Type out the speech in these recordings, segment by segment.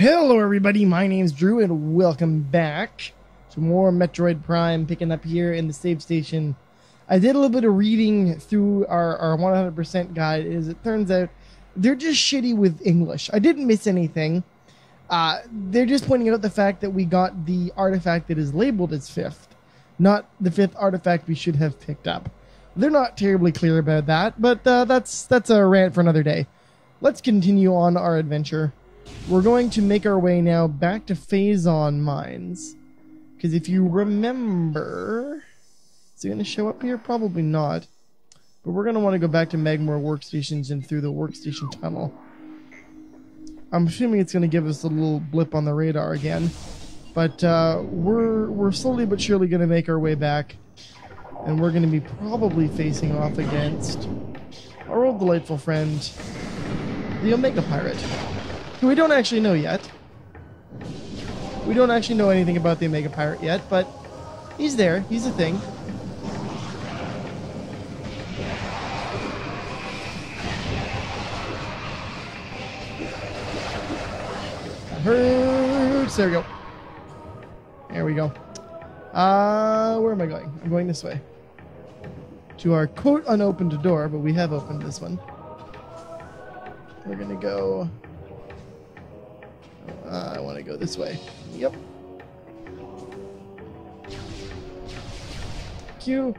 Hello, everybody. My name's Drew, and welcome back to more Metroid Prime. Picking up here in the save station. I did a little bit of reading through our, our 100% guide. As it turns out, they're just shitty with English. I didn't miss anything. Uh, they're just pointing out the fact that we got the artifact that is labeled as fifth, not the fifth artifact we should have picked up. They're not terribly clear about that, but uh, that's that's a rant for another day. Let's continue on our adventure. We're going to make our way now back to Phazon Mines. Because if you remember... Is it going to show up here? Probably not. But we're going to want to go back to Magmoor Workstations and through the Workstation Tunnel. I'm assuming it's going to give us a little blip on the radar again. But uh, we're, we're slowly but surely going to make our way back. And we're going to be probably facing off against our old delightful friend, the Omega Pirate we don't actually know yet. We don't actually know anything about the Omega Pirate yet, but he's there. He's a thing. Hurts. There we go. There we go. Uh, where am I going? I'm going this way. To our quote unopened door, but we have opened this one. We're gonna go uh, I want to go this way. Yep. Q.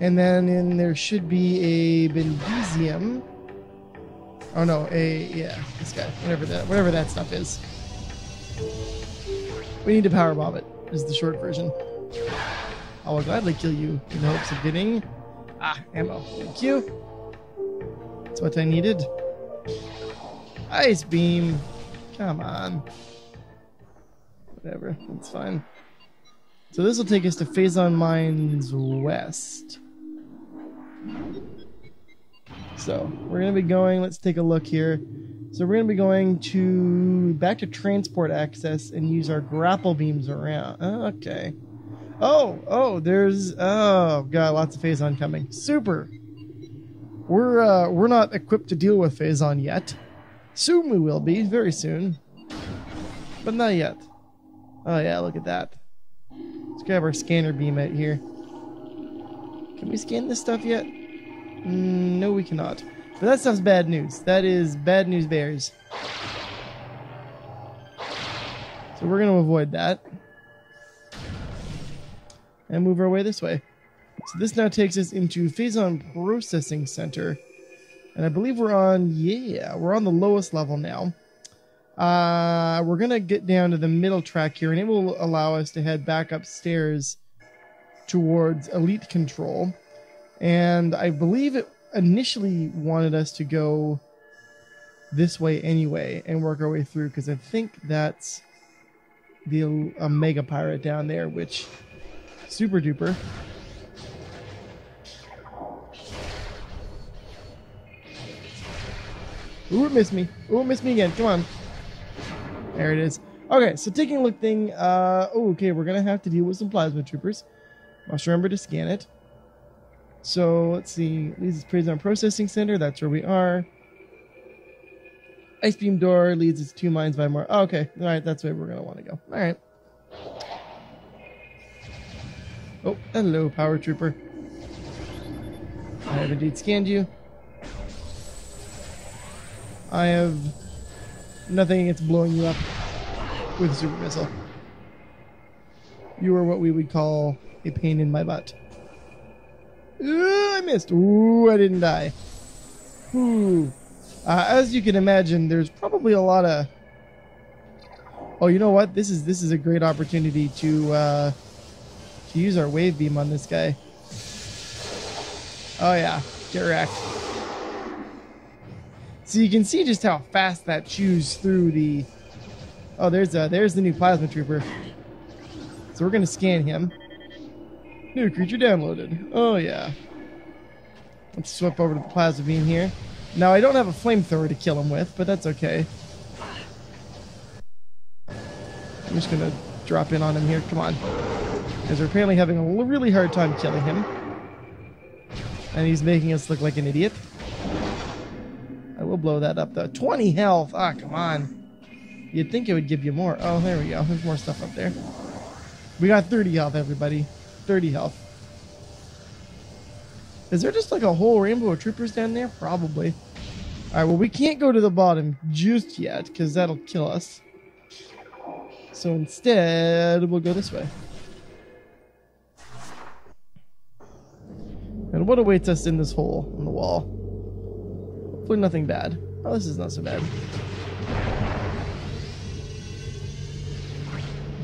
And then in there should be a Bendezium. Oh no, a yeah, this guy. Whatever that whatever that stuff is. We need to power bomb it, is the short version. I will gladly kill you in hopes of getting ah ammo. Thank you. That's what I needed. Ice beam. Come on. Whatever, that's fine. So this will take us to Phazon Mines West. So we're gonna be going. Let's take a look here. So we're gonna be going to back to transport access and use our grapple beams around. Oh, okay. Oh, oh, there's oh god, lots of Phazon coming. Super. We're uh, we're not equipped to deal with Phazon yet. Soon we will be, very soon. But not yet. Oh yeah, look at that. Let's grab our scanner beam out here. Can we scan this stuff yet? Mm, no, we cannot. But that stuff's bad news. That is bad news bears. So we're going to avoid that. And move our way this way. So this now takes us into Phazon Processing Center. And I believe we're on, yeah, we're on the lowest level now. Uh, we're to get down to the middle track here, and it will allow us to head back upstairs towards Elite Control. And I believe it initially wanted us to go this way anyway and work our way through, because I think that's the Omega Pirate down there, which super duper. Ooh, it missed me. Ooh, it missed me again. Come on. There it is. Okay, so taking a look thing. Uh, oh, okay, we're going to have to deal with some plasma troopers. Must remember to scan it. So, let's see. Leads to Phazon Processing Center. That's where we are. Ice Beam Door leads us two mines by more. Oh, okay. All right, that's where we're going to want to go. All right. Oh, hello, Power Trooper. I have indeed scanned you. I have nothing against blowing you up with a super missile. You are what we would call a pain in my butt. Ooh, I missed. Ooh, I didn't die. Ooh. Uh, as you can imagine, there's probably a lot of. Oh, you know what? This is this is a great opportunity to uh, to use our wave beam on this guy. Oh yeah, get wrecked. So you can see just how fast that chews through the. Oh, there's a, there's the new plasma trooper. So we're gonna scan him. New creature downloaded. Oh yeah. Let's swap over to the plasma beam here. Now I don't have a flamethrower to kill him with, but that's okay. I'm just gonna drop in on him here. Come on, because we're apparently having a really hard time killing him, and he's making us look like an idiot. I will blow that up though. 20 health. Ah, come on. You'd think it would give you more. Oh, there we go. There's more stuff up there. We got 30 health, everybody. 30 health. Is there just like a whole rainbow of troopers down there? Probably. Alright, well, we can't go to the bottom just yet, because that'll kill us. So instead, we'll go this way. And what awaits us in this hole in the wall? Hopefully nothing bad. Oh, this is not so bad.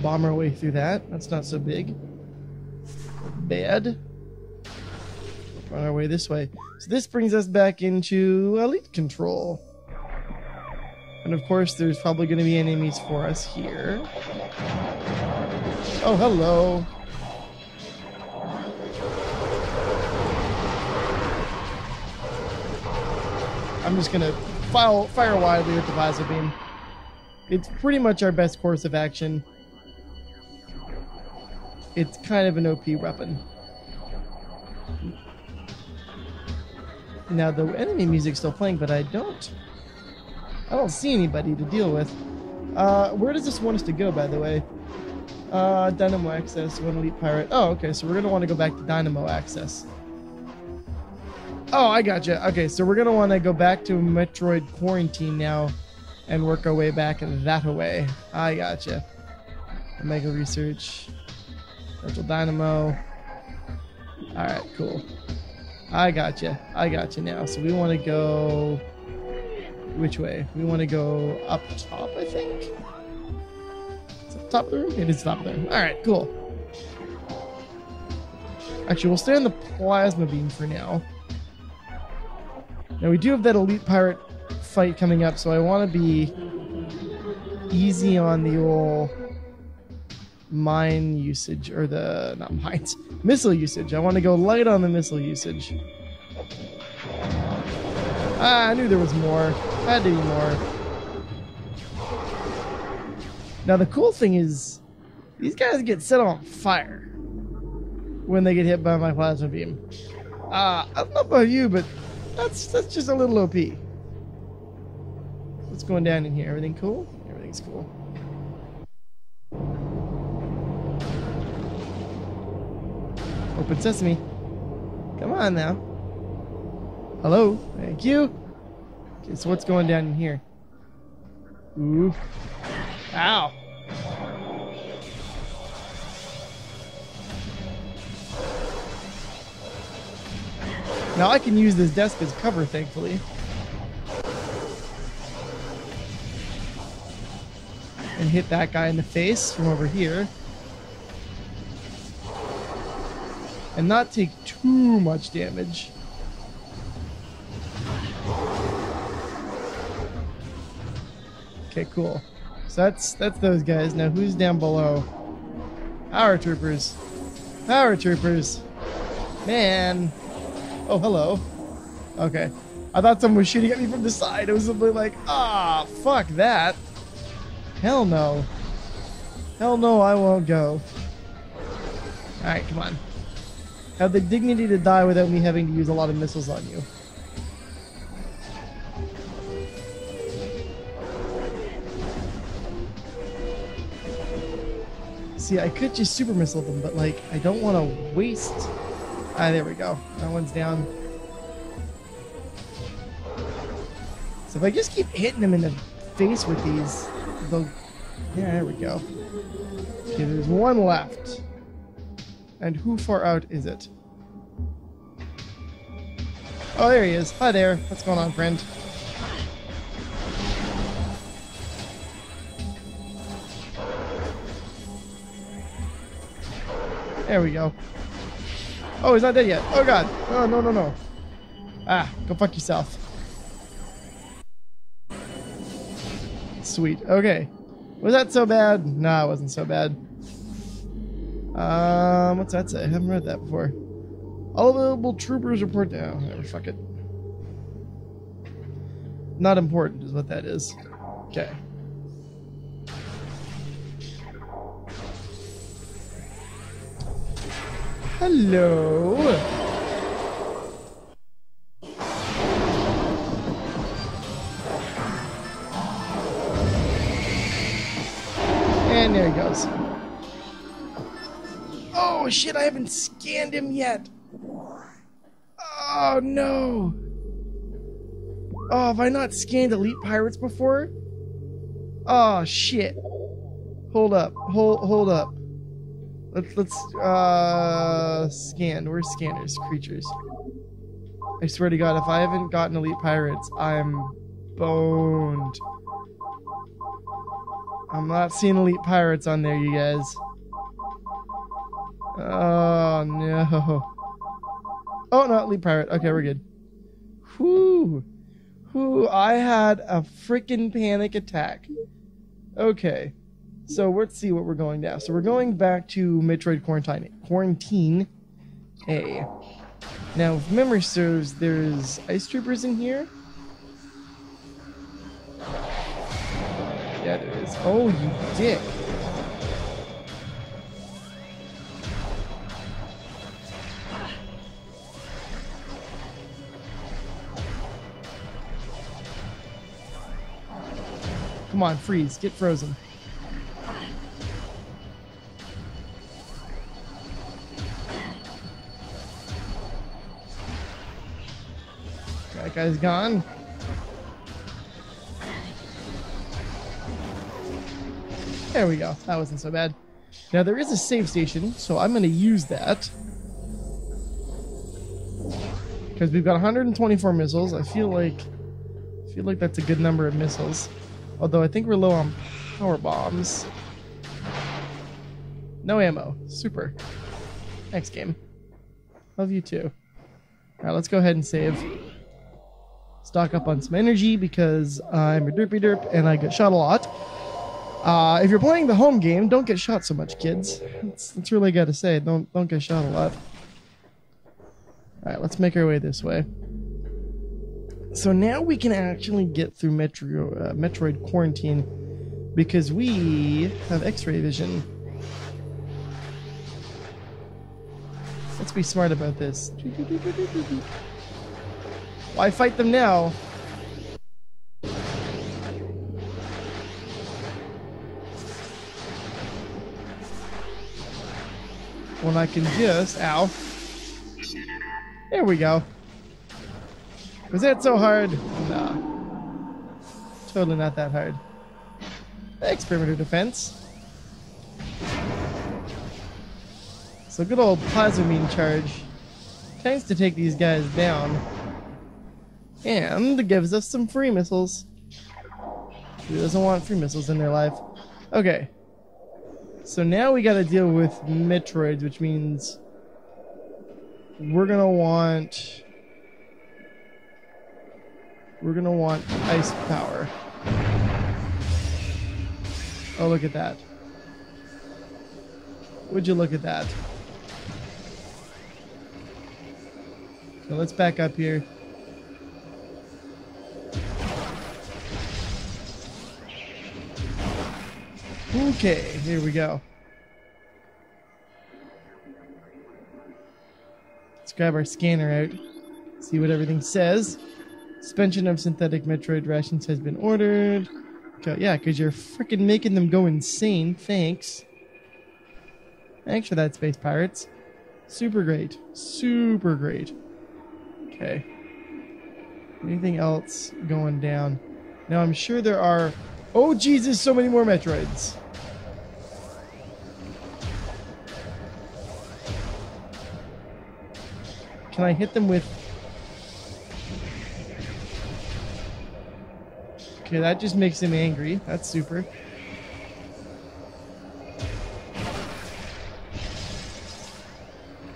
Bomb our way through that. That's not so big. Bad. Run our way this way. So this brings us back into elite control. And of course, there's probably going to be enemies for us here. Oh, hello. I'm just gonna fire, fire widely with the plasma beam. It's pretty much our best course of action. It's kind of an OP weapon. Now the enemy music's still playing, but I don't I don't see anybody to deal with. Uh, where does this want us to go, by the way? Uh, Dynamo access, one elite pirate. Oh, okay, so we're gonna want to go back to Dynamo access. Oh, I gotcha. Okay, so we're gonna want to go back to Metroid Quarantine now, and work our way back that way. I gotcha. Omega Research, Virtual Dynamo. All right, cool. I gotcha. I gotcha now. So we want to go which way? We want to go up top, I think. Is it top of the room? It is top of the room. All right, cool. Actually, we'll stay on the plasma beam for now. Now we do have that elite pirate fight coming up, so I want to be easy on the old mine usage or the not mines missile usage. I want to go light on the missile usage. Ah, I knew there was more. Had to be more. Now the cool thing is, these guys get set on fire when they get hit by my plasma beam. Uh, I don't know about you, but that's that's just a little OP. What's going down in here? Everything cool? Everything's cool. Open sesame. Come on now. Hello? Thank you. Okay, so what's going down in here? Ooh. Ow. Now I can use this desk as cover, thankfully. And hit that guy in the face from over here. And not take too much damage. Okay, cool. So that's that's those guys. Now who's down below? Power troopers. Power troopers. Man. Oh, hello. Okay. I thought someone was shooting at me from the side. It was simply like, ah, fuck that. Hell no. Hell no, I won't go. Alright, come on. Have the dignity to die without me having to use a lot of missiles on you. See, I could just super missile them, but like, I don't want to waste. Ah, there we go. That one's down. So if I just keep hitting them in the face with these, they'll. Yeah, there we go. Okay, there's one left. And who far out is it? Oh, there he is. Hi there. What's going on, friend? There we go. Oh, he's not dead yet. Oh god. Oh no no no. Ah, go fuck yourself. Sweet. Okay. Was that so bad? Nah, it wasn't so bad. Um, what's that say? I haven't read that before. All available troopers report down. Oh, whatever, fuck it. Not important is what that is. Okay. Hello. And there he goes. Oh shit, I haven't scanned him yet. Oh no. Oh, have I not scanned Elite Pirates before? Oh shit. Hold up. Hold hold up. Let's let's uh scan. We're scanners? Creatures. I swear to god, if I haven't gotten Elite Pirates, I'm boned. I'm not seeing Elite Pirates on there, you guys. Oh no. Oh no, Elite Pirate. Okay, we're good. Whoo. Whoo, I had a freaking panic attack. Okay. So let's see what we're going now. So we're going back to Metroid Quarantine Quarantine A. Now, if memory serves, there's ice troopers in here. Yeah, there is. Oh, you dick. Come on, freeze. Get frozen. Guy's gone. There we go. That wasn't so bad. Now there is a save station, so I'm going to use that. Because we've got 124 missiles. I feel like I feel like that's a good number of missiles. Although I think we're low on power bombs. No ammo. Super. Next game. Love you too. Alright, let's go ahead and save. Stock up on some energy because I'm a derpy derp and I get shot a lot. Uh, if you're playing the home game, don't get shot so much, kids. That's, that's really got to say. Don't don't get shot a lot. All right, let's make our way this way. So now we can actually get through Metro uh, Metroid Quarantine because we have X-ray vision. Let's be smart about this. Why fight them now? When I can just, ow. There we go. Was that so hard? No. Totally not that hard. Thanks, perimeter defense. So good old plasmamine charge tends to take these guys down. And gives us some free missiles. Who doesn't want free missiles in their life? Okay. So now we gotta deal with Metroids, which means we're gonna want we're gonna want ice power. Oh look at that. Would you look at that? So let's back up here. Okay, here we go. Let's grab our scanner out, see what everything says. Suspension of synthetic Metroid rations has been ordered. Okay, yeah, because you're freaking making them go insane. Thanks. Thanks for that, Space Pirates. Super great. Super great. Okay. Anything else going down? Now, I'm sure there are... Oh, Jesus, so many more Metroids. Can I hit them with... Okay, that just makes him angry. That's super.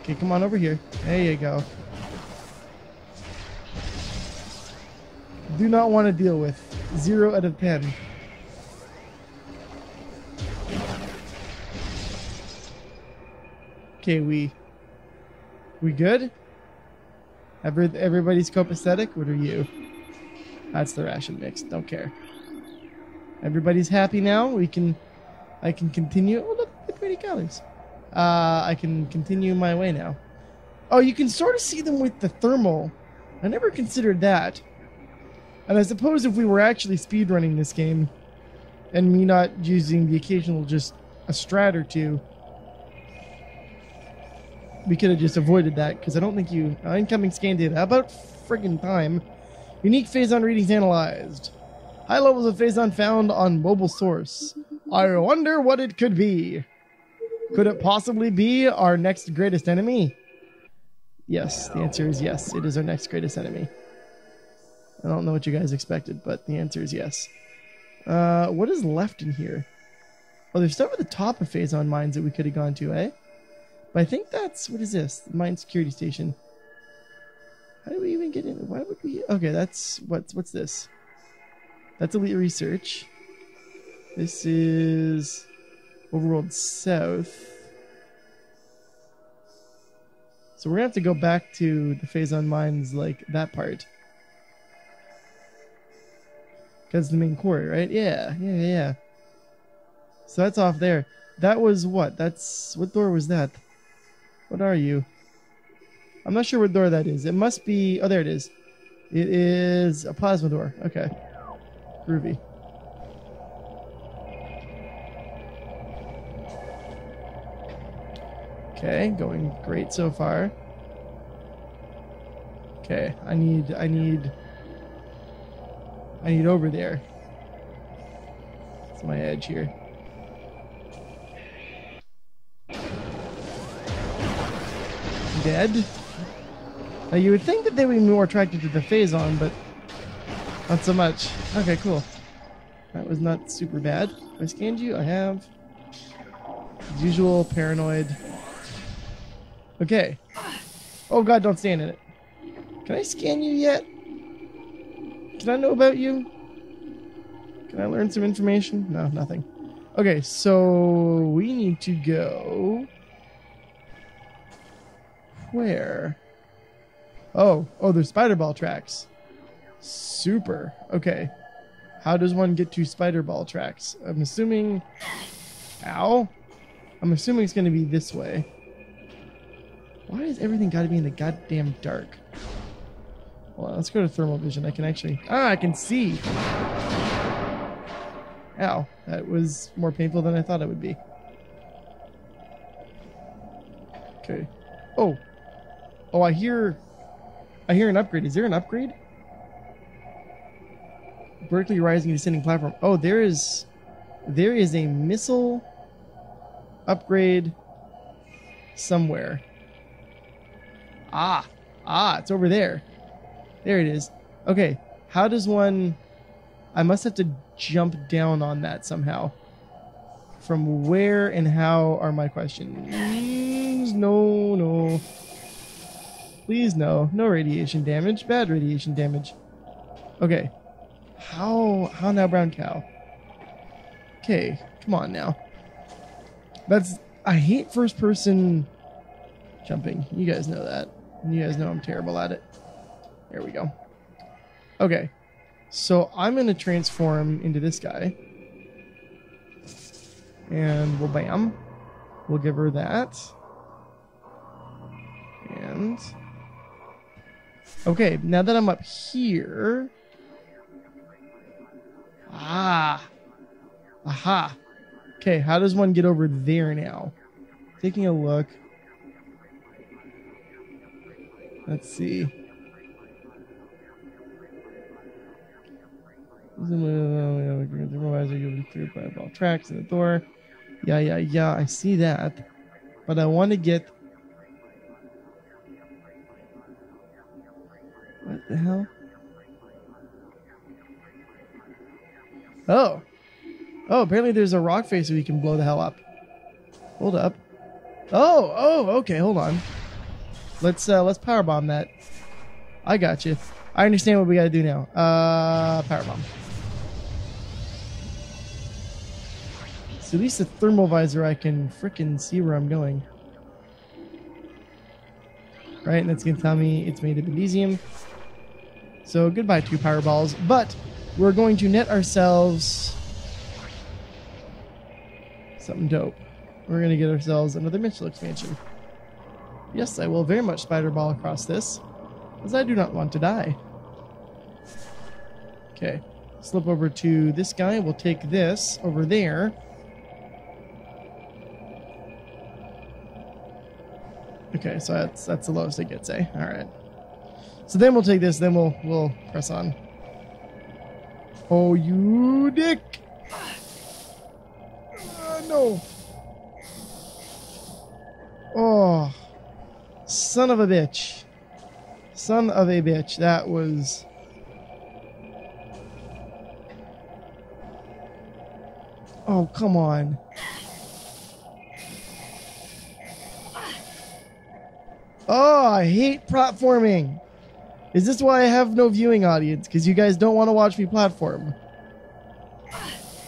Okay, come on over here. There you go. Do not want to deal with. Zero out of ten. Okay, we... We good? Every, everybody's copacetic? What are you? That's the ration mix. Don't care. Everybody's happy now. We can... I can continue... Oh, look, the pretty colors. Uh, I can continue my way now. Oh, you can sort of see them with the thermal. I never considered that. And I suppose if we were actually speedrunning this game, and me not using the occasional just a strat or two, we could have just avoided that because I don't think you uh, incoming scan data. About friggin' time? Unique phazon readings analyzed. High levels of phazon found on mobile source. I wonder what it could be. Could it possibly be our next greatest enemy? Yes, the answer is yes. It is our next greatest enemy. I don't know what you guys expected, but the answer is yes. Uh, what is left in here? Oh, there's stuff at the top of Phazon mines that we could have gone to, eh? But I think that's what is this? The mine security station. How do we even get in? Why would we? Okay, that's what's what's this? That's elite research. This is Overworld South. So we're gonna have to go back to the Phazon mines, like that part. Because the main quarry, right? Yeah, yeah, yeah. So that's off there. That was what? That's what door was that? What are you? I'm not sure what door that is. It must be. Oh, there it is. It is a plasma door. Okay. Groovy. Okay, going great so far. Okay, I need I need I need over there. That's my edge here. Dead. Now you would think that they would be more attracted to the phazon, but not so much. Okay, cool. That was not super bad. I scanned you? I have. Usual, paranoid. Okay. Oh god, don't stand in it. Can I scan you yet? Can I know about you? Can I learn some information? No, nothing. Okay, so we need to go. Where? Oh, oh, there's spider ball tracks. Super. Okay. How does one get to spider ball tracks? I'm assuming. Ow. I'm assuming it's going to be this way. Why is everything got to be in the goddamn dark? Well, let's go to thermal vision. I can actually. Ah, I can see. Ow. That was more painful than I thought it would be. Okay. Oh. Oh, I hear. I hear an upgrade. Is there an upgrade? Berkeley rising descending platform. Oh, there is. There is a missile upgrade somewhere. Ah, ah, it's over there. There it is. Okay, how does one. I must have to jump down on that somehow. From where and how are my questions? No, no. Please, no. No radiation damage. Bad radiation damage. Okay. How. How now, brown cow? Okay, come on now. That's. I hate first person jumping. You guys know that. You guys know I'm terrible at it. There we go. Okay. So I'm going to transform into this guy. And we'll bam. We'll give her that. And. Okay, now that I'm up here. Ah. Aha. Okay, how does one get over there now? Taking a look. Let's see. You'll be cleared by all tracks in the door. Yeah, yeah, yeah, I see that. But I want to get. The hell? Oh. Oh, apparently there's a rock face that we can blow the hell up. Hold up. Oh, oh, okay, hold on. Let's uh let's power bomb that. I got you. I understand what we gotta do now. Uh power bomb. So at least the thermal visor I can fricking see where I'm going. Right, and that's gonna tell me it's made of magnesium. So goodbye, two Powerballs. But we're going to net ourselves something dope. We're going to get ourselves another missile expansion. Yes, I will very much spider ball across this, as I do not want to die. Okay, slip over to this guy. We'll take this over there. Okay, so that's that's the lowest it gets, eh? All right. So then we'll take this. Then we'll we'll press on. Oh, you dick! Uh, no. Oh, son of a bitch! Son of a bitch! That was. Oh, come on. Oh, I hate platforming. Is this why I have no viewing audience? Because you guys don't want to watch me platform.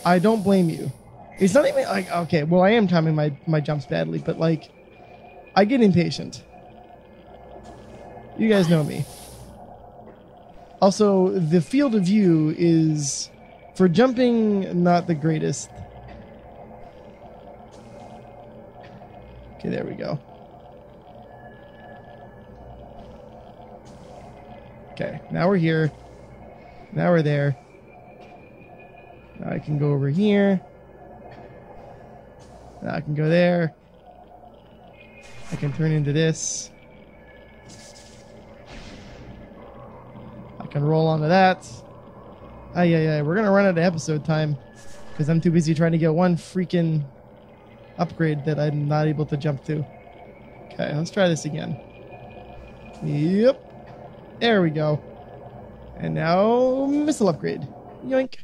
I don't blame you. It's not even like okay. Well, I am timing my my jumps badly, but like, I get impatient. You guys know me. Also, the field of view is for jumping not the greatest. Okay, there we go. Okay, now we're here. Now we're there. Now I can go over here. Now I can go there. I can turn into this. I can roll onto that. Ah, yeah, yeah. We're gonna run out of episode time because I'm too busy trying to get one freaking upgrade that I'm not able to jump to. Okay, let's try this again. Yep. There we go. And now missile upgrade. Yoink.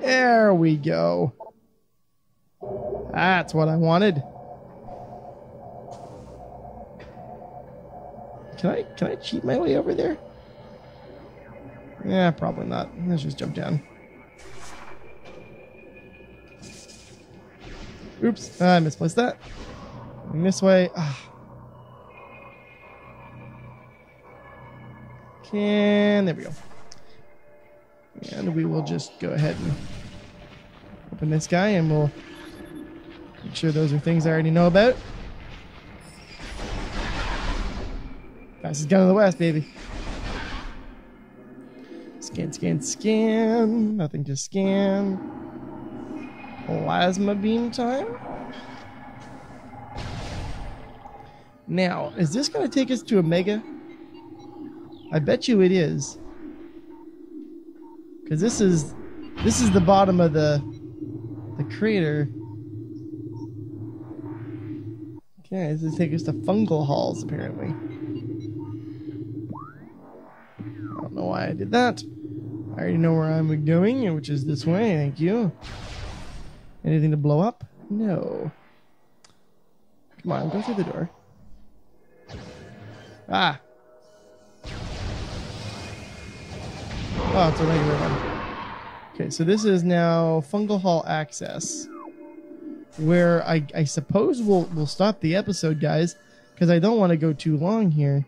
There we go. That's what I wanted. Can I can I cheat my way over there? Yeah, probably not. Let's just jump down. Oops, I misplaced that. This way. Ah. Can there we go. And we will just go ahead and open this guy and we'll make sure those are things I already know about. Fastest gun in the west, baby. Scan, scan, scan. Nothing to scan. Plasma beam time. Now, is this going to take us to Omega? I bet you it is. Because this is this is the bottom of the the crater. Okay, this is take us to fungal halls apparently. I don't know why I did that. I already know where I'm going, which is this way. Thank you. Anything to blow up? No. Come on, go through the door. Ah. Oh, it's a regular one. Okay, so this is now Fungal Hall access, where I, I suppose we'll we'll stop the episode, guys, because I don't want to go too long here.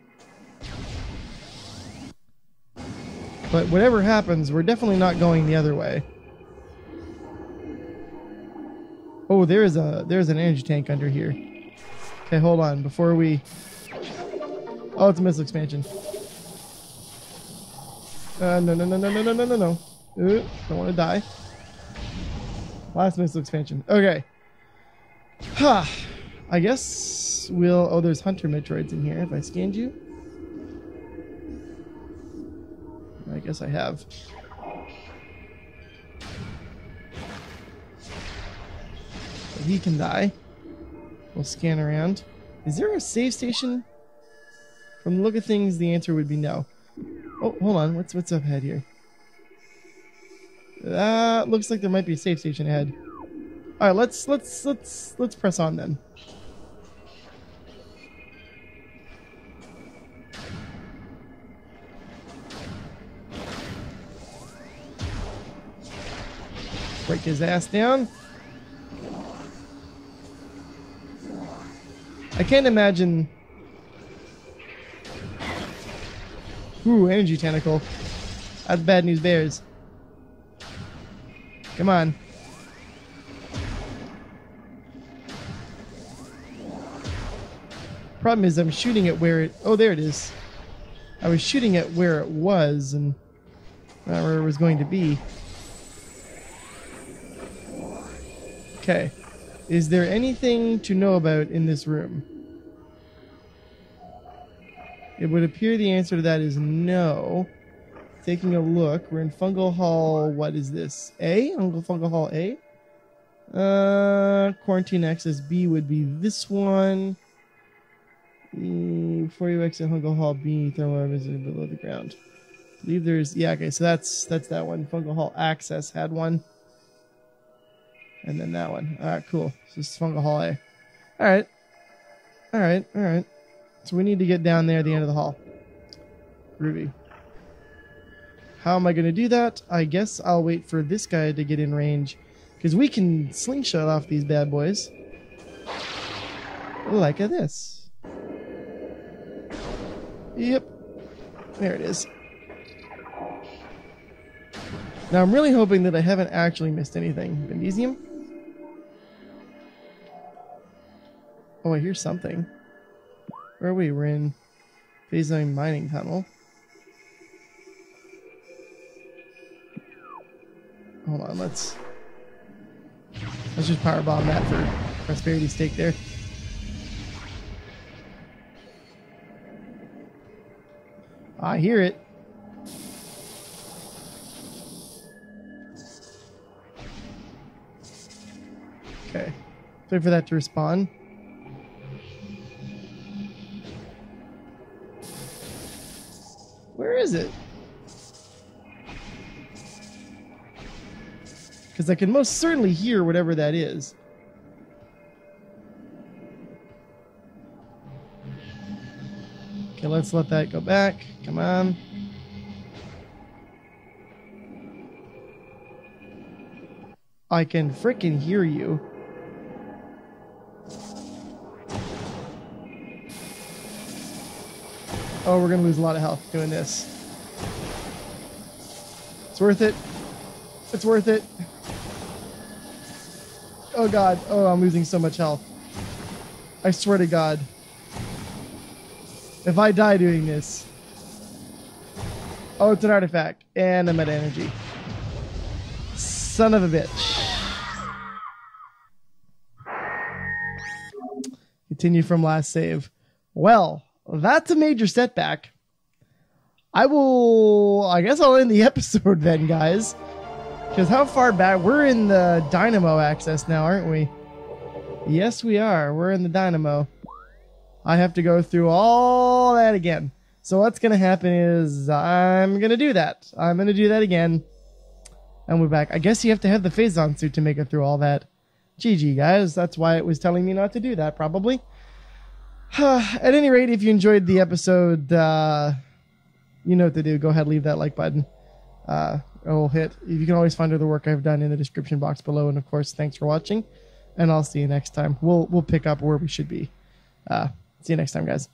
But whatever happens, we're definitely not going the other way. Oh, there is a there's an energy tank under here. Okay, hold on before we. Oh, it's a missile expansion. Uh, no, no, no, no, no, no, no, no, no. Don't want to die. Last missile expansion. Okay. Ha. I guess we'll. Oh, there's hunter Metroids in here. Have I scanned you? I guess I have. he can die. We'll scan around. Is there a save station? From the look of things, the answer would be no. Oh, hold on. What's what's up ahead here? That looks like there might be a safe station ahead. All right, let's let's let's let's press on then. Break his ass down. I can't imagine. Ooh, energy tentacle. That's bad news bears. Come on. Problem is I'm shooting it where it oh there it is. I was shooting it where it was and not where it was going to be. Okay. Is there anything to know about in this room? It would appear the answer to that is no. Taking a look, we're in Fungal Hall. What is this? A? Fungal Hall A? Uh, Quarantine Access B would be this one. Before you exit Fungal Hall B, thermal is below the ground. I believe there's yeah okay so that's that's that one. Fungal Hall Access had one, and then that one. All right, cool. So this is Fungal Hall A. All right, all right, all right. So we need to get down there at the end of the hall. Ruby. How am I going to do that? I guess I'll wait for this guy to get in range. Because we can slingshot off these bad boys. Like this. Yep. There it is. Now I'm really hoping that I haven't actually missed anything. Bendezium? Oh, I hear something. Where are we? We're in Phazon mining tunnel. Hold on, let's let's just power bomb that for prosperity stake there. I hear it. Okay. Wait for that to respawn. Where is it? Because I can most certainly hear whatever that is. Okay, let's let that go back. Come on. I can frickin' hear you. Oh, we're gonna lose a lot of health doing this. It's worth it. It's worth it. Oh god. Oh, I'm losing so much health. I swear to god. If I die doing this. Oh, it's an artifact. And a meta energy. Son of a bitch. Continue from last save. Well, that's a major setback. I will. I guess I'll end the episode then, guys. Because how far back? We're in the Dynamo access now, aren't we? Yes, we are. We're in the Dynamo. I have to go through all that again. So what's going to happen is I'm going to do that. I'm going to do that again. And we're back. I guess you have to have the Phazon suit to make it through all that. GG, guys. That's why it was telling me not to do that, probably. At any rate, if you enjoyed the episode, uh, you know what to do. Go ahead, leave that like button. Uh, it'll hit. You can always find other work I've done in the description box below. And of course, thanks for watching. And I'll see you next time. We'll we'll pick up where we should be. Uh, see you next time, guys.